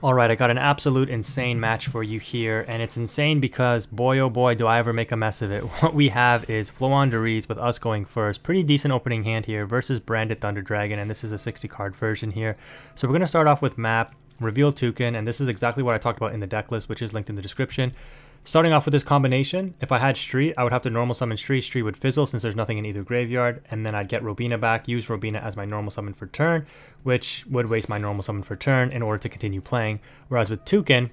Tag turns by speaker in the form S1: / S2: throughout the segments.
S1: Alright, I got an absolute insane match for you here, and it's insane because boy oh boy do I ever make a mess of it. What we have is Floan Floowandereeze with us going first. Pretty decent opening hand here versus Branded Thunder Dragon, and this is a 60 card version here. So we're going to start off with map, reveal toucan, and this is exactly what I talked about in the deck list, which is linked in the description. Starting off with this combination, if I had Stri, I would have to normal summon Stri. Stri would fizzle since there's nothing in either graveyard, and then I'd get Robina back, use Robina as my normal summon for turn, which would waste my normal summon for turn in order to continue playing. Whereas with Toucan,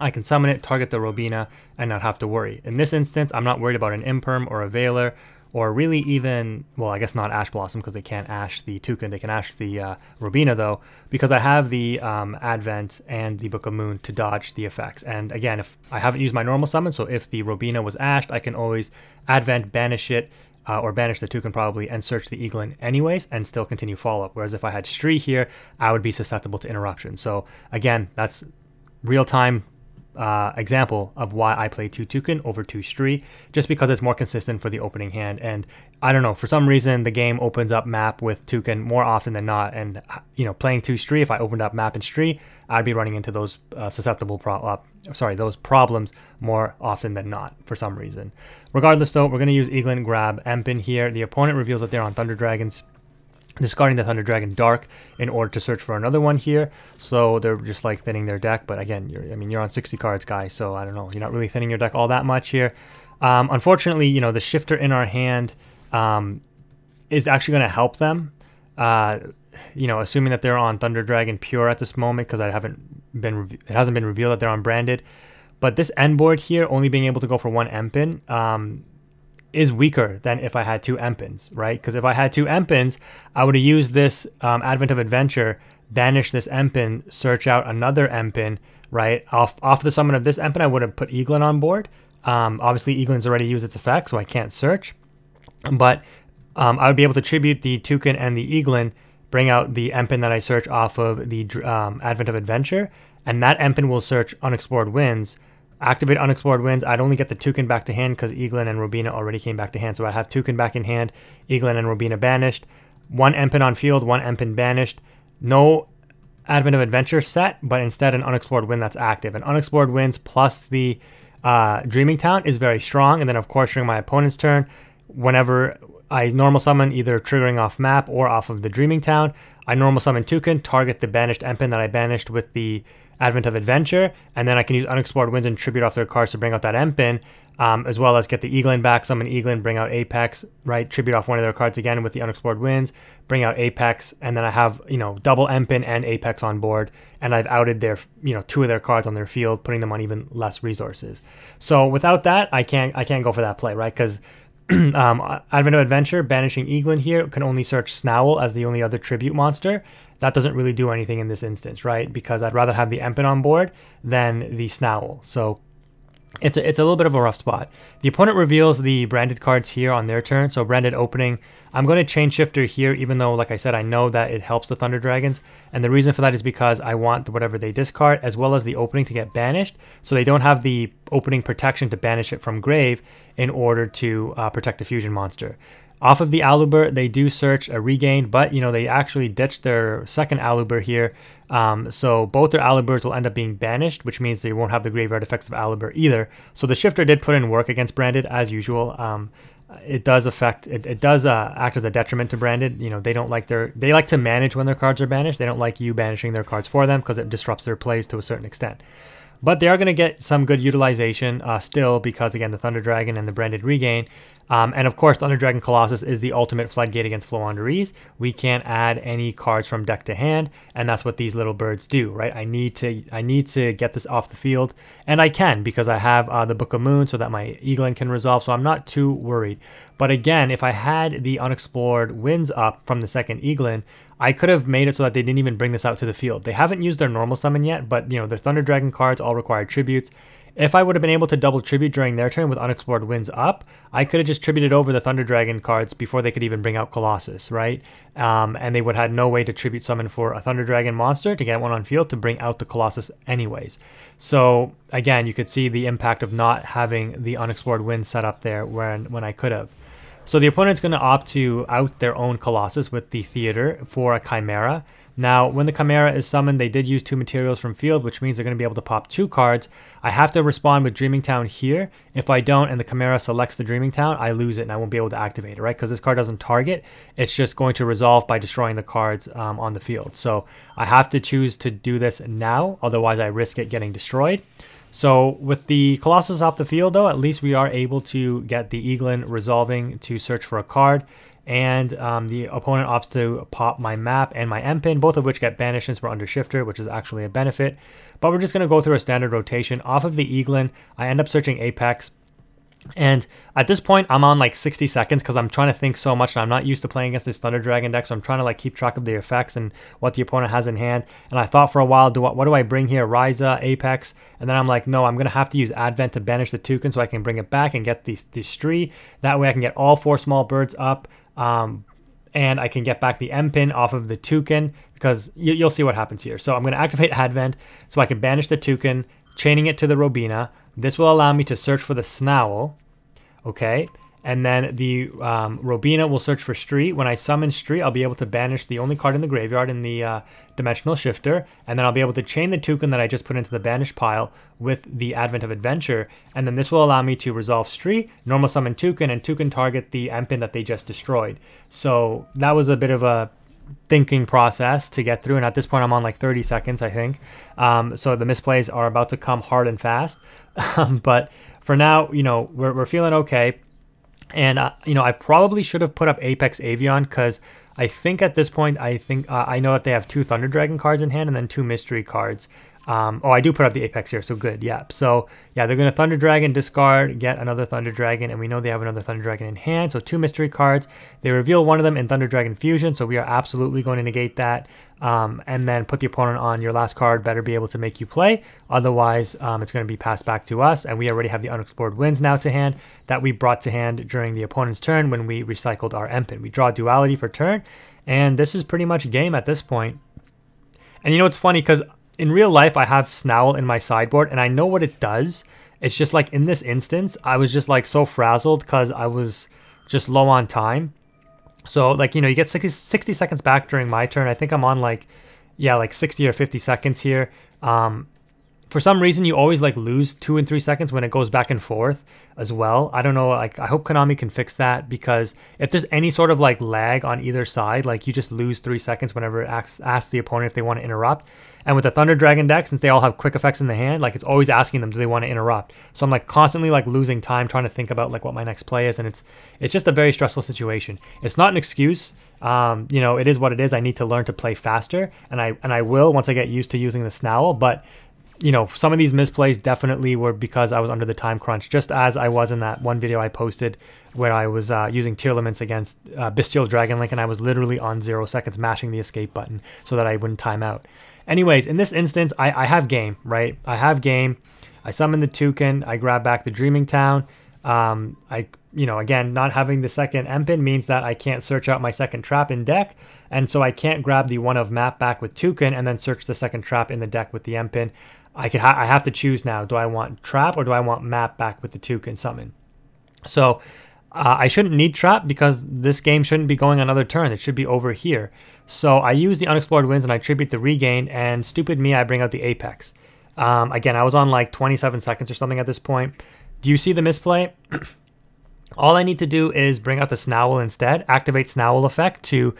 S1: I can summon it, target the Robina, and not have to worry. In this instance, I'm not worried about an Imperm or a Veiler, or really even, well, I guess not Ash Blossom because they can't Ash the Toucan, they can Ash the uh, Robina though, because I have the um, Advent and the Book of Moon to dodge the effects. And again, if I haven't used my normal summon, so if the Robina was Ashed, I can always Advent, banish it, uh, or banish the Toucan probably, and search the Eaglin anyways, and still continue follow-up. Whereas if I had Stri here, I would be susceptible to interruption. So again, that's real-time uh, example of why I play two Toucan over two Stri, just because it's more consistent for the opening hand. And I don't know, for some reason, the game opens up map with Toucan more often than not. And, you know, playing two Stri, if I opened up map and Stri, I'd be running into those uh, susceptible, pro- uh, sorry, those problems more often than not for some reason. Regardless, though, we're going to use Eaglin Grab Empen here. The opponent reveals that they're on Thunder Dragons discarding the Thunder Dragon Dark in order to search for another one here. So they're just like thinning their deck. But again, you're, I mean, you're on 60 cards, guys. So I don't know. You're not really thinning your deck all that much here. Um, unfortunately, you know, the shifter in our hand um, is actually going to help them. Uh, you know, assuming that they're on Thunder Dragon Pure at this moment, because I haven't been, it hasn't been revealed that they're on Branded. But this end board here, only being able to go for one Empen, um, is weaker than if I had two Empens, right? Because if I had two Empens, I would have used this um, Advent of Adventure, banish this Empen, search out another Empen, right? Off off the summon of this Empen, I would have put Eaglin on board. Um, obviously, Eaglin's already used its effect, so I can't search. But um, I would be able to tribute the Toucan and the Eaglin, bring out the Empen that I search off of the um, Advent of Adventure, and that Empen will search Unexplored Winds, activate unexplored winds. I'd only get the Toucan back to hand because Eaglin and Robina already came back to hand. So I have Toucan back in hand, Eaglin and Robina banished. One Empen on field, one Empen banished. No Advent of Adventure set, but instead an unexplored wind that's active. And unexplored winds plus the uh, Dreaming Town is very strong. And then, of course, during my opponent's turn, whenever I normal summon either triggering off map or off of the Dreaming Town, I normal summon Toucan, target the banished Empen that I banished with the Advent of Adventure, and then I can use Unexplored Winds and tribute off their cards to bring out that Empen, um, as well as get the Eaglin back, summon Eaglin, bring out Apex, right? Tribute off one of their cards again with the Unexplored Winds, bring out Apex, and then I have, you know, double Empen and Apex on board, and I've outed their, you know, two of their cards on their field, putting them on even less resources. So without that, I can't, I can't go for that play, right? Because um, Advent of Adventure, banishing Eaglin here, can only search Snowl as the only other tribute monster that doesn't really do anything in this instance, right? Because I'd rather have the Empen on board than the Snowl. So it's a, it's a little bit of a rough spot. The opponent reveals the branded cards here on their turn. So branded opening. I'm going to chain shifter here, even though, like I said, I know that it helps the Thunder Dragons. And the reason for that is because I want whatever they discard, as well as the opening to get banished. So they don't have the opening protection to banish it from grave in order to uh, protect the fusion monster. Off of the Aluber, they do search a regain, but you know they actually ditched their second Aluber here. Um, so both their Alubers will end up being banished, which means they won't have the graveyard effects of Aluber either. So the Shifter did put in work against Branded as usual. Um, it does affect it, it does uh, act as a detriment to branded you know they don't like their they like to manage when their cards are banished they don't like you banishing their cards for them because it disrupts their plays to a certain extent but they are going to get some good utilization uh, still because, again, the Thunder Dragon and the Branded Regain. Um, and of course, Thunder Dragon Colossus is the ultimate floodgate against Floowandereeze. We can't add any cards from deck to hand, and that's what these little birds do, right? I need to I need to get this off the field, and I can because I have uh, the Book of Moon so that my Eaglin can resolve, so I'm not too worried. But again, if I had the unexplored winds up from the second Eaglin, I could have made it so that they didn't even bring this out to the field. They haven't used their normal summon yet, but you know, their Thunder Dragon cards all require tributes. If I would have been able to double tribute during their turn with unexplored winds up, I could have just tributed over the Thunder Dragon cards before they could even bring out Colossus, right? Um, and they would have had no way to tribute summon for a Thunder Dragon monster to get one on field to bring out the Colossus anyways. So again, you could see the impact of not having the unexplored winds set up there when, when I could have. So the opponent's going to opt to out their own Colossus with the Theater for a Chimera. Now, when the Chimera is summoned, they did use two materials from field, which means they're going to be able to pop two cards. I have to respond with Dreaming Town here. If I don't and the Chimera selects the Dreaming Town, I lose it and I won't be able to activate it, right? Because this card doesn't target. It's just going to resolve by destroying the cards um, on the field. So I have to choose to do this now, otherwise I risk it getting destroyed. So with the Colossus off the field, though, at least we are able to get the Eaglin resolving to search for a card and um, the opponent opts to pop my map and my Empen, both of which get banished since we're under shifter, which is actually a benefit. But we're just going to go through a standard rotation. Off of the Eaglin, I end up searching Apex. And at this point, I'm on like 60 seconds because I'm trying to think so much and I'm not used to playing against this Thunder Dragon deck. So I'm trying to like keep track of the effects and what the opponent has in hand. And I thought for a while, do what, do I bring here? Raiza, Apex. And then I'm like, no, I'm going to have to use Advent to banish the toucan so I can bring it back and get the, the Stri. That way I can get all four small birds up. Um, and I can get back the Empen off of the toucan because you, will see what happens here. So I'm going to activate Advent so I can banish the toucan, chaining it to the Robina. This will allow me to search for the Snowl, okay? And then the um, Robina will search for Stri. When I summon Stri, I'll be able to banish the only card in the graveyard in the uh, Dimensional Shifter. And then I'll be able to chain the Toucan that I just put into the banished pile with the Advent of Adventure. And then this will allow me to resolve Stri, normal summon Toucan, and Toucan target the Empen that they just destroyed. So that was a bit of a thinking process to get through. And at this point, I'm on like 30 seconds, I think. Um, so the misplays are about to come hard and fast. but for now, you know, we're, we're feeling okay. And, uh, you know, I probably should have put up Apex Avian because I think at this point, I think uh, I know that they have two Thunder Dragon cards in hand and then two Mystery cards. Um, oh, I do put up the Apex here, so good. Yeah. So yeah, they're gonna Thunder Dragon, discard, get another Thunder Dragon, and we know they have another Thunder Dragon in hand. So two mystery cards. They reveal one of them in Thunder Dragon Fusion, so we are absolutely going to negate that. Um, and then put the opponent on your last card. Better be able to make you play. Otherwise, um, it's going to be passed back to us. And we already have the unexplored winds now to hand that we brought to hand during the opponent's turn when we recycled our Empen. We draw duality for turn, and this is pretty much game at this point. And you know what's funny because in real life, I have Snowl in my sideboard and I know what it does. It's just like in this instance, I was just like so frazzled because I was just low on time. So like, you know, you get 60, 60 seconds back during my turn. I think I'm on like, yeah, like 60 or 50 seconds here. Um, for some reason you always like lose two and three seconds when it goes back and forth as well. I don't know. Like I hope Konami can fix that because if there's any sort of like lag on either side, like you just lose three seconds whenever it asks, asks the opponent if they want to interrupt. And with the Thunder Dragon deck, since they all have quick effects in the hand, like it's always asking them, do they want to interrupt? So I'm like constantly like losing time trying to think about like what my next play is, and it's it's just a very stressful situation. It's not an excuse. Um, you know, it is what it is. I need to learn to play faster, and I and I will once I get used to using the Snowl. But you know, some of these misplays definitely were because I was under the time crunch, just as I was in that one video I posted where I was uh, using Tearlaments against uh, Bystial Dragon Link, and I was literally on zero seconds mashing the escape button so that I wouldn't time out. Anyways, in this instance, I, I have game, right? I have game. I summon the Toucan. I grab back the Dreaming Town. Um, I, you know, again, not having the second Empen means that I can't search out my second trap in deck, and so I can't grab the one of map back with Toucan and then search the second trap in the deck with the Empen. I could ha I have to choose now. Do I want trap or do I want map back with the Toucan summon? So uh, I shouldn't need trap because this game shouldn't be going another turn. It should be over here. So I use the unexplored winds and I tribute the regain. And stupid me, I bring out the apex. Um, again, I was on like 27 seconds or something at this point. Do you see the misplay? All I need to do is bring out the Snowl instead, activate Snowl effect to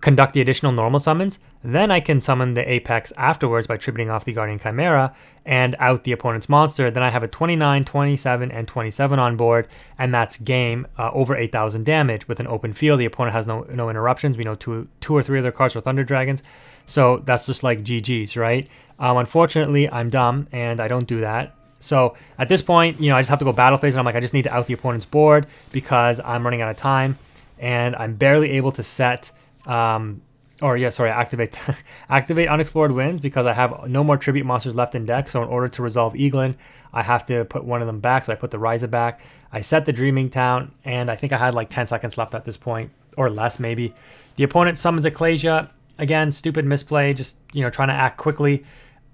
S1: conduct the additional normal summons. Then I can summon the Apex afterwards by tributing off the Guardian Chimera and out the opponent's monster. Then I have a 29, 27, and 27 on board, and that's game uh, over 8,000 damage with an open field. The opponent has no no interruptions. We know two two or three other cards are Thunder Dragons, so that's just like GG's, right? Um, unfortunately, I'm dumb and I don't do that. So at this point, you know, I just have to go battle phase, and I'm like, I just need to out the opponent's board because I'm running out of time, and I'm barely able to set um, or yeah, sorry, activate activate unexplored winds because I have no more tribute monsters left in deck. So in order to resolve Eaglin, I have to put one of them back. So I put the Raiza back. I set the Dreaming Town, and I think I had like 10 seconds left at this point, or less maybe. The opponent summons Ecclesia. Again, stupid misplay, just you know trying to act quickly.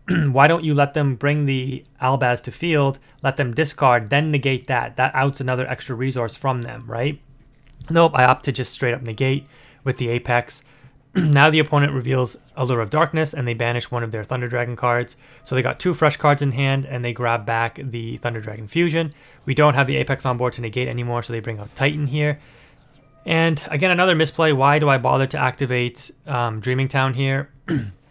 S1: Why don't you let them bring the Albaz to field, let them discard, then negate that? That outs another extra resource from them, right? Nope, I opt to just straight up negate with the Apex. now the opponent reveals Allure of Darkness and they banish one of their Thunder Dragon cards. So they got two fresh cards in hand and they grab back the Thunder Dragon Fusion. We don't have the Apex on board to negate anymore, so they bring out Titan here. And again, another misplay. Why do I bother to activate um, Dreaming Town here?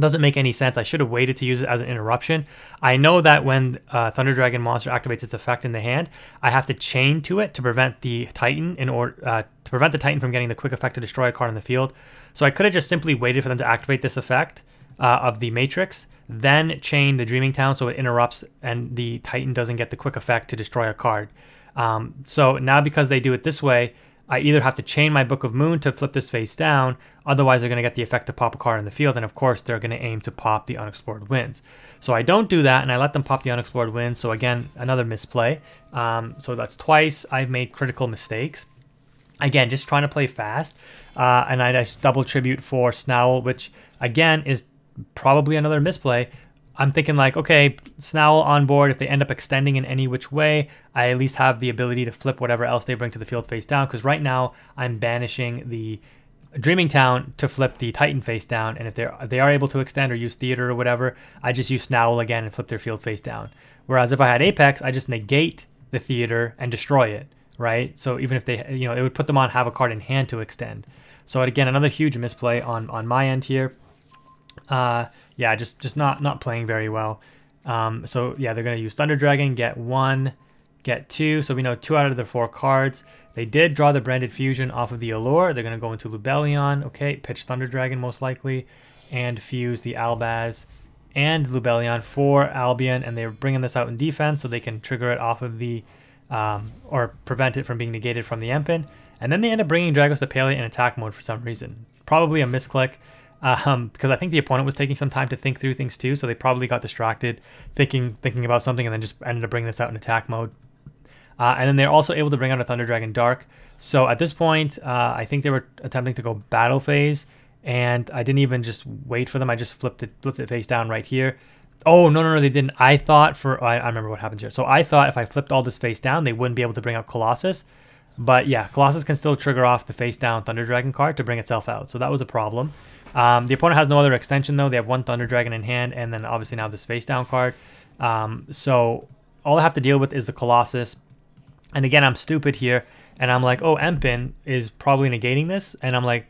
S1: doesn't make any sense. I should have waited to use it as an interruption. I know that when uh, Thunder Dragon monster activates its effect in the hand, I have to chain to it to prevent the Titan in order uh, to prevent the Titan from getting the quick effect to destroy a card in the field. So I could have just simply waited for them to activate this effect uh, of the Matrix, then chain the Dreaming Town so it interrupts and the Titan doesn't get the quick effect to destroy a card. Um, so now because they do it this way, I either have to chain my Book of Moon to flip this face down, otherwise they're going to get the effect to pop a card in the field, and of course they're going to aim to pop the unexplored winds. So I don't do that, and I let them pop the unexplored winds, so again, another misplay. Um, so that's twice I've made critical mistakes. Again, just trying to play fast, uh, and I just double tribute for Snowl, which again is probably another misplay. I'm thinking like, okay, Snowl on board. If they end up extending in any which way, I at least have the ability to flip whatever else they bring to the field face down. Because right now I'm banishing the Dreaming Town to flip the Titan face down. And if they're they are able to extend or use Theater or whatever, I just use Snowl again and flip their field face down. Whereas if I had Apex, I just negate the Theater and destroy it, right? So even if they, you know, it would put them on have a card in hand to extend. So again, another huge misplay on on my end here. Uh, yeah, just just not not playing very well. Um, so yeah, they're gonna use Thunder Dragon, get one, get two. So we know two out of the four cards. They did draw the Branded Fusion off of the Allure. They're gonna go into Lubellion. Okay, pitch Thunder Dragon most likely, and fuse the Albaz and Lubellion for Albion, and they're bringing this out in defense so they can trigger it off of the um, or prevent it from being negated from the Empen. And then they end up bringing Dragostapelia in attack mode for some reason. Probably a misclick um, because I think the opponent was taking some time to think through things too, so they probably got distracted thinking thinking about something and then just ended up bringing this out in attack mode. Uh, and then they're also able to bring out a Thunder Dragon Dark. So at this point, uh, I think they were attempting to go battle phase, and I didn't even just wait for them. I just flipped it flipped it face down right here. Oh no no no they didn't. I thought for I, I remember what happens here. So I thought if I flipped all this face down, they wouldn't be able to bring out Colossus. But yeah, Colossus can still trigger off the face down Thunder Dragon card to bring itself out. So that was a problem. Um, the opponent has no other extension though. They have one Thunder Dragon in hand, and then obviously now this face down card. Um, so all I have to deal with is the Colossus. And again, I'm stupid here, and I'm like, oh, Empen is probably negating this, and I'm like,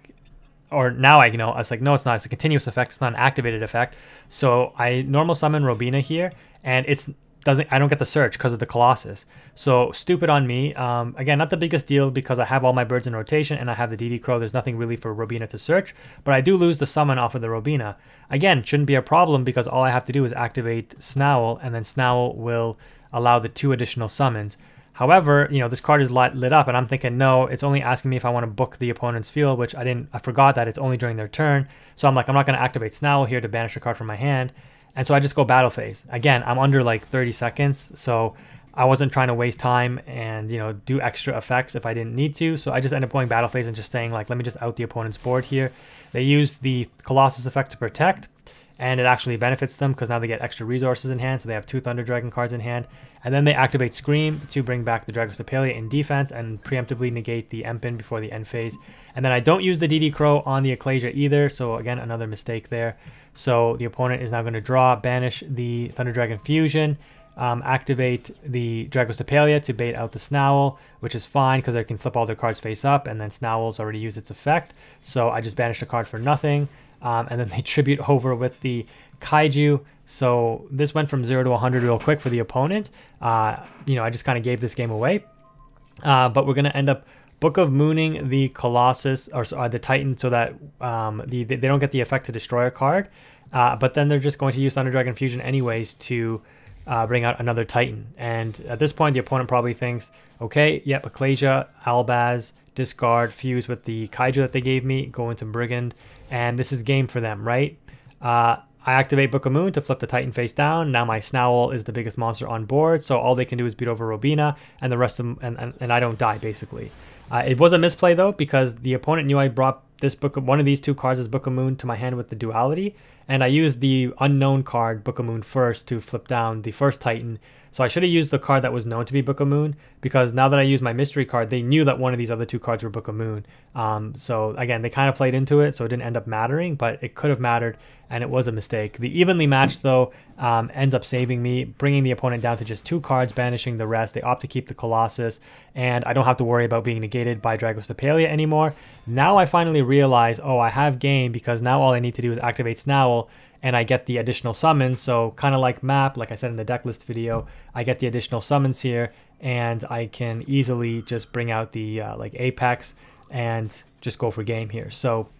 S1: or now I you know I was like, no, it's not. It's a continuous effect. It's not an activated effect. So I normal summon Robina here, and it's doesn't I don't get the search because of the Colossus. So stupid on me. Um, again, not the biggest deal because I have all my birds in rotation and I have the DD Crow. There's nothing really for Robina to search, but I do lose the summon off of the Robina. Again, shouldn't be a problem because all I have to do is activate Snowl and then Snowl will allow the two additional summons. However, you know, this card is lit, lit up and I'm thinking, no, it's only asking me if I want to book the opponent's field, which I didn't, I forgot that it's only during their turn. So I'm like, I'm not going to activate Snowl here to banish a card from my hand. And so I just go battle phase. Again, I'm under like 30 seconds, so I wasn't trying to waste time and you know do extra effects if I didn't need to. So I just end up going battle phase and just saying like, let me just out the opponent's board here. They use the Colossus effect to protect, and it actually benefits them because now they get extra resources in hand. So they have two Thunder Dragon cards in hand, and then they activate Scream to bring back the Dragostapelia in defense and preemptively negate the Empen before the end phase. And then I don't use the DD Crow on the Ecclesia either. So again, another mistake there. So the opponent is now going to draw, banish the Thunder Dragon Fusion, um, activate the Dragostapelia to bait out the Snowl, which is fine because they can flip all their cards face up, and then Snowl's already used its effect. So I just banished a card for nothing, um, and then they tribute over with the Kaiju. So this went from 0 to 100 real quick for the opponent. Uh, you know, I just kind of gave this game away. Uh, but we're going to end up Book of Mooning the Colossus or uh, the Titan so that um, the, they don't get the effect to destroy a card. Uh, but then they're just going to use Thunder Dragon Fusion anyways to uh, bring out another Titan. And at this point, the opponent probably thinks, okay, yep, Ecclesia, Albaz, discard, fuse with the Kaiju that they gave me, go into Brigand, and this is game for them, right? Uh, I activate Book of Moon to flip the Titan face down. Now my Snowl is the biggest monster on board, so all they can do is beat over Robina, and the rest of them, and, and, and I don't die, basically. Uh, it was a misplay though because the opponent knew I brought this book, of, one of these two cards as Book of Moon to my hand with the duality, and I used the unknown card Book of Moon first to flip down the first Titan. So I should have used the card that was known to be Book of Moon because now that I used my mystery card, they knew that one of these other two cards were Book of Moon. Um, so again, they kind of played into it, so it didn't end up mattering, but it could have mattered, and it was a mistake. The evenly matched though um, ends up saving me, bringing the opponent down to just two cards, banishing the rest. They opt to keep the Colossus, and I don't have to worry about being negated by Dragostapelia anymore. Now I finally realize, oh, I have game because now all I need to do is activate Snowl and I get the additional summons. So kind of like map, like I said in the deck list video, I get the additional summons here and I can easily just bring out the uh, like Apex and just go for game here. So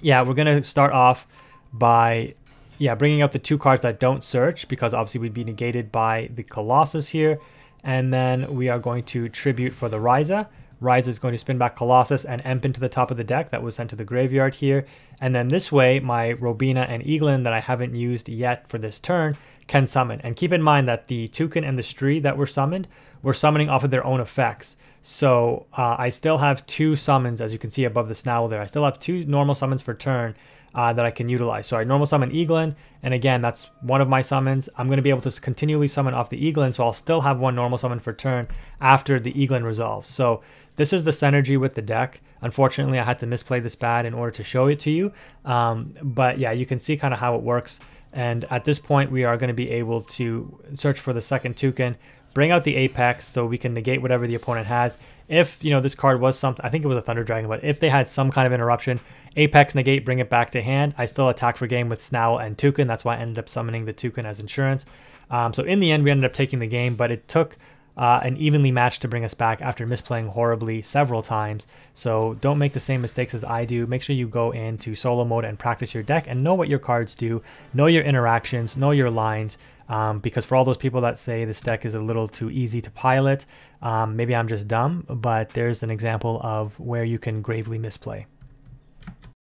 S1: yeah, we're going to start off by yeah, bringing out the two cards that don't search because obviously we'd be negated by the Colossus here. And then we are going to tribute for the Raiza. Raiza is going to spin back Colossus and Emp into the top of the deck that was sent to the graveyard here. And then this way, my Robina and Eaglin that I haven't used yet for this turn can summon. And keep in mind that the Toucan and the Stri that were summoned were summoning off of their own effects. So uh, I still have two summons, as you can see above the Snowl there. I still have two normal summons for turn uh, that I can utilize. So I normal summon Eaglin, and again, that's one of my summons. I'm going to be able to continually summon off the Eaglin, so I'll still have one normal summon for turn after the Eaglin resolves. So this is the synergy with the deck. Unfortunately, I had to misplay this bad in order to show it to you. Um, but yeah, you can see kind of how it works. And at this point, we are going to be able to search for the second toucan, bring out the Apex so we can negate whatever the opponent has. If, you know, this card was something, I think it was a Thunder Dragon, but if they had some kind of interruption, Apex negate, bring it back to hand. I still attack for game with Snowl and Toucan. That's why I ended up summoning the Toucan as insurance. Um, so in the end, we ended up taking the game, but it took uh, evenly matched to bring us back after misplaying horribly several times. So don't make the same mistakes as I do. Make sure you go into solo mode and practice your deck and know what your cards do, know your interactions, know your lines. Um, because for all those people that say this deck is a little too easy to pilot, um, maybe I'm just dumb, but there's an example of where you can gravely misplay.